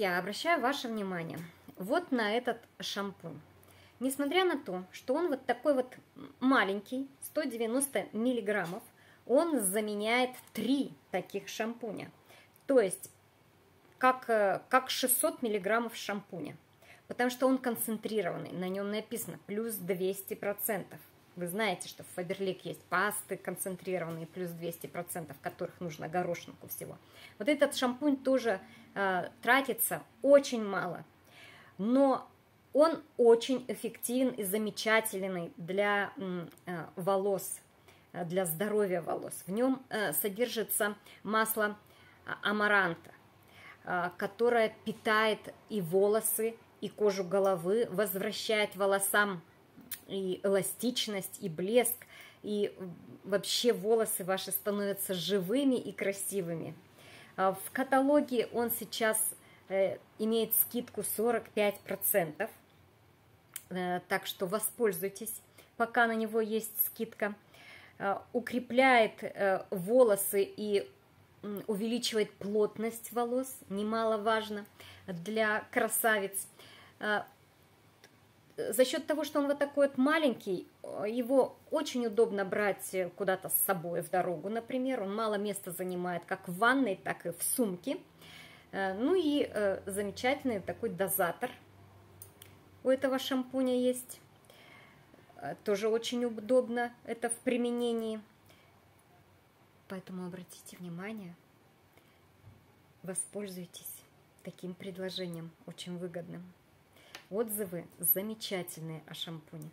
Друзья, обращаю ваше внимание вот на этот шампунь. Несмотря на то, что он вот такой вот маленький, 190 миллиграммов, он заменяет три таких шампуня. То есть, как, э, как 600 миллиграммов шампуня. Потому что он концентрированный, на нем написано плюс 200%. Вы знаете, что в Фаберлик есть пасты концентрированные, плюс 200%, которых нужно горошинку всего. Вот этот шампунь тоже э, тратится очень мало, но он очень эффективен и замечательный для э, волос, для здоровья волос. В нем э, содержится масло амаранта, э, которое питает и волосы, и кожу головы, возвращает волосам и эластичность, и блеск, и вообще волосы ваши становятся живыми и красивыми. А, в каталоге он сейчас э, имеет скидку 45%, э, так что воспользуйтесь, пока на него есть скидка. А, укрепляет э, волосы и увеличивает плотность волос, немаловажно для красавиц. За счет того, что он вот такой вот маленький, его очень удобно брать куда-то с собой в дорогу, например. Он мало места занимает как в ванной, так и в сумке. Э, ну и э, замечательный такой дозатор у этого шампуня есть. Э, тоже очень удобно это в применении. Поэтому обратите внимание, воспользуйтесь таким предложением, очень выгодным. Отзывы замечательные о шампуне.